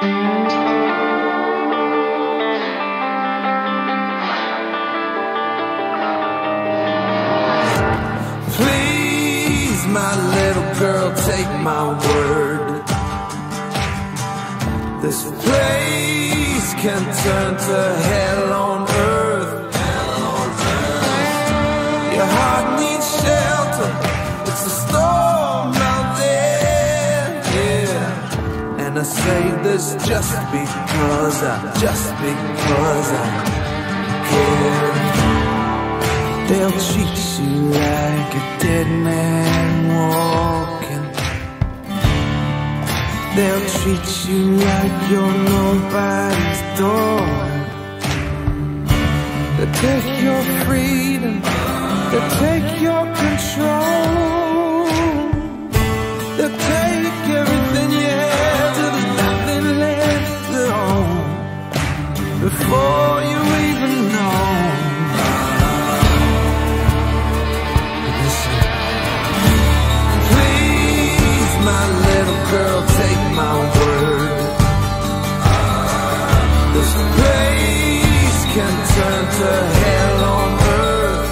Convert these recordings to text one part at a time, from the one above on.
Please, my little girl, take my word. This place can turn to hell on I say this just because I, just because I care. They'll treat you like a dead man walking. They'll treat you like you're nobody's dog. They'll take your freedom. They'll take your control. They'll take can turn to hell on earth.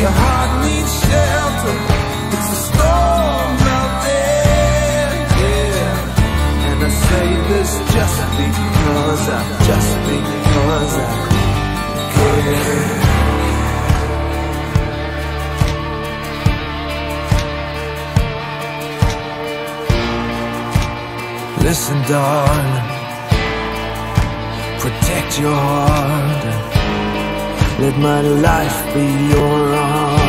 Your heart needs shelter. It's a storm out there, yeah. And I say this just because I, just because I care. Listen, darling, protect your heart. Let my life be your arm.